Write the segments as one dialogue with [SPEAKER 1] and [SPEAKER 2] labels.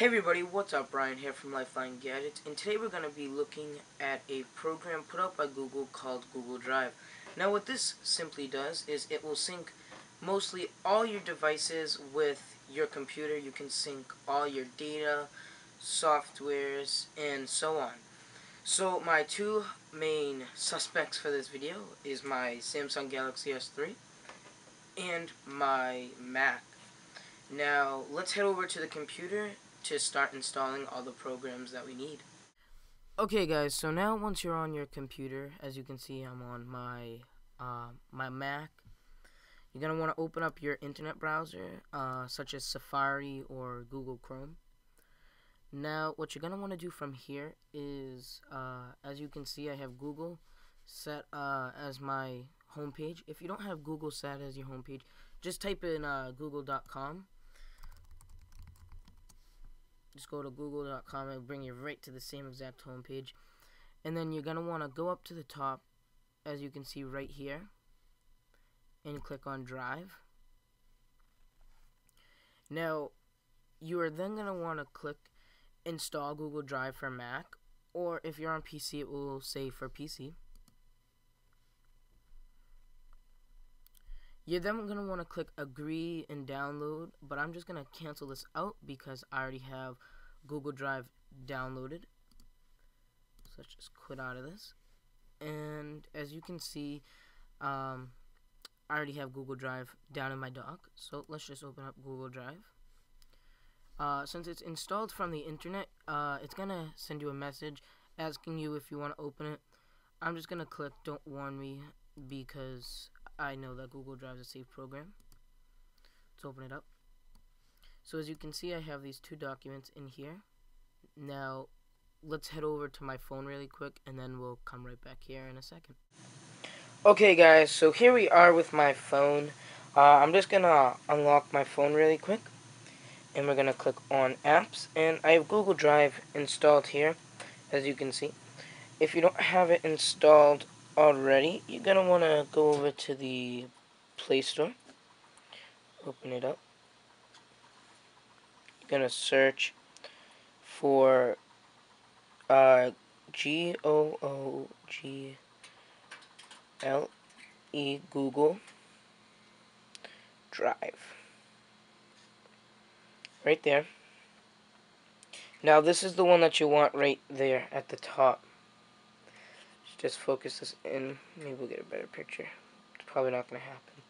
[SPEAKER 1] Hey everybody, what's up? Brian here from Lifeline Gadgets, and today we're going to be looking at a program put out by Google called Google Drive. Now what this simply does is it will sync mostly all your devices with your computer. You can sync all your data, softwares, and so on. So my two main suspects for this video is my Samsung Galaxy S3 and my Mac. Now let's head over to the computer to start installing all the programs that we need. Okay guys, so now once you're on your computer, as you can see I'm on my uh, my Mac, you're going to want to open up your internet browser, uh, such as Safari or Google Chrome. Now, what you're going to want to do from here is, uh, as you can see, I have Google set uh, as my homepage. If you don't have Google set as your homepage, just type in uh, google.com just go to google.com and bring you right to the same exact homepage. And then you're going to want to go up to the top, as you can see right here, and click on Drive. Now, you are then going to want to click Install Google Drive for Mac, or if you're on PC, it will say for PC. You're then going to want to click agree and download, but I'm just going to cancel this out because I already have Google Drive downloaded. So let's just quit out of this. And as you can see, um, I already have Google Drive down in my dock. So let's just open up Google Drive. Uh, since it's installed from the internet, uh, it's going to send you a message asking you if you want to open it. I'm just going to click don't warn me because I know that Google Drive is a safe program. Let's open it up. So as you can see, I have these two documents in here. Now, let's head over to my phone really quick, and then we'll come right back here in a second. Okay, guys, so here we are with my phone. Uh, I'm just going to unlock my phone really quick, and we're going to click on Apps, and I have Google Drive installed here, as you can see. If you don't have it installed already, you're going to want to go over to the Play Store. Open it up. You're going to search for uh, G O O G L E Google Drive. Right there. Now this is the one that you want right there at the top just focus this in. Maybe we'll get a better picture. It's probably not going to happen.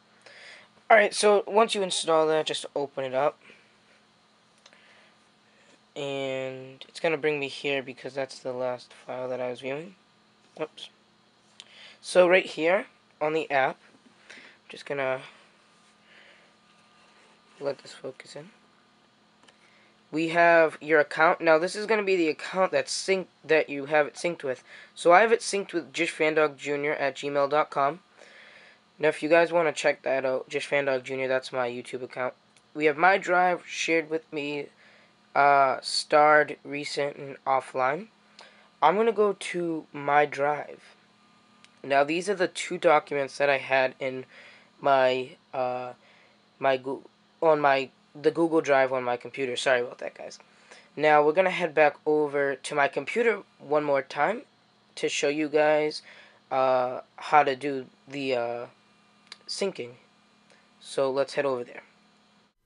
[SPEAKER 1] Alright, so once you install that, just open it up. And it's going to bring me here because that's the last file that I was viewing. Oops. So right here on the app, I'm just going to let this focus in we have your account. Now this is going to be the account that's synced that you have it synced with. So I have it synced with JishFandogJr at gmail.com. Now if you guys want to check that out, JishFandogJr, that's my YouTube account. We have my drive shared with me, uh, starred, recent, and offline. I'm going to go to my drive. Now these are the two documents that I had in my, uh, my, on my the Google Drive on my computer. Sorry about that, guys. Now, we're going to head back over to my computer one more time to show you guys uh, how to do the uh, syncing. So, let's head over there.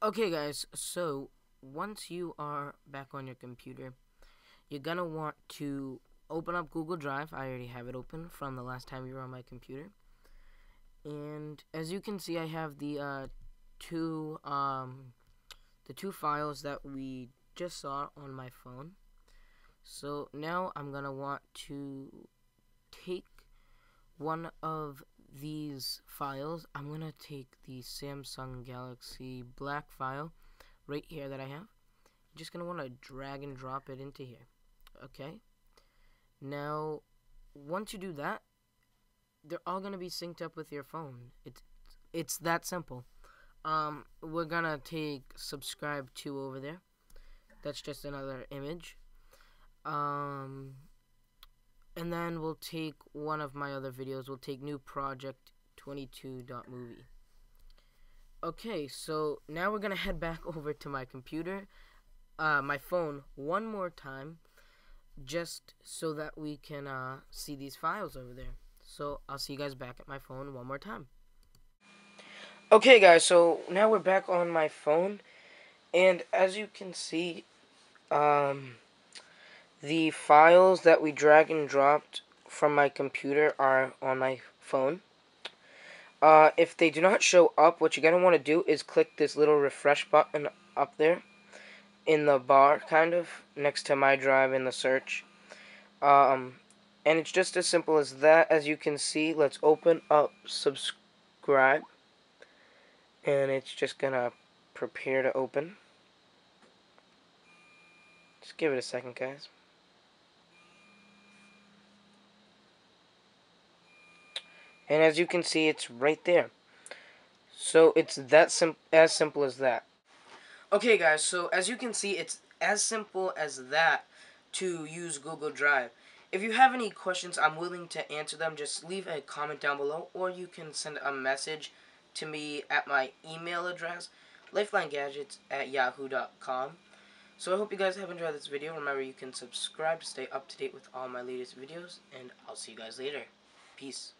[SPEAKER 1] Okay, guys. So, once you are back on your computer, you're going to want to open up Google Drive. I already have it open from the last time you were on my computer. And as you can see, I have the uh, two um, the two files that we just saw on my phone. So now I'm going to want to take one of these files. I'm going to take the Samsung Galaxy black file right here that I have. I'm just going to want to drag and drop it into here. Okay. Now, once you do that, they're all going to be synced up with your phone. It's, it's that simple. Um, we're gonna take subscribe to over there. That's just another image. Um, and then we'll take one of my other videos. We'll take new project 22.movie. Okay, so now we're gonna head back over to my computer. uh, my phone one more time just so that we can uh, see these files over there. So I'll see you guys back at my phone one more time. Okay guys, so now we're back on my phone and as you can see um, the files that we drag and dropped from my computer are on my phone. Uh, if they do not show up, what you're going to want to do is click this little refresh button up there in the bar, kind of, next to my drive in the search. Um, and it's just as simple as that. As you can see, let's open up subscribe. And it's just to prepare to open. Just give it a second, guys. And as you can see, it's right there. So it's that sim as simple as that. Okay guys, so as you can see, it's as simple as that to use Google Drive. If you have any questions, I'm willing to answer them. Just leave a comment down below, or you can send a message to me at my email address, lifelinegadgets at yahoo.com. So I hope you guys have enjoyed this video. Remember, you can subscribe to stay up to date with all my latest videos, and I'll see you guys later. Peace.